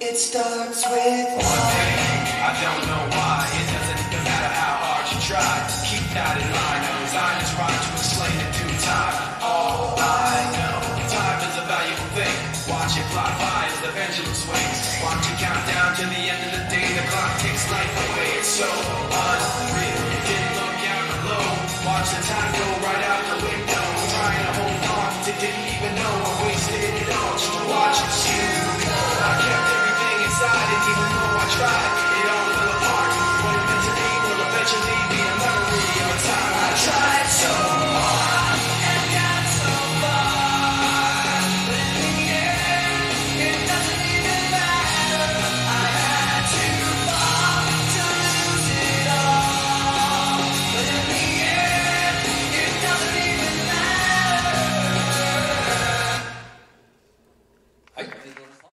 It starts with one thing. I don't know why. It doesn't even matter how hard you try. Keep that in mind. No design is right to explain in due time. All I know, time is a valuable thing. Watch it fly by as the pendulum swings. Watch it count down to the end of the day. The clock takes life away. It's so even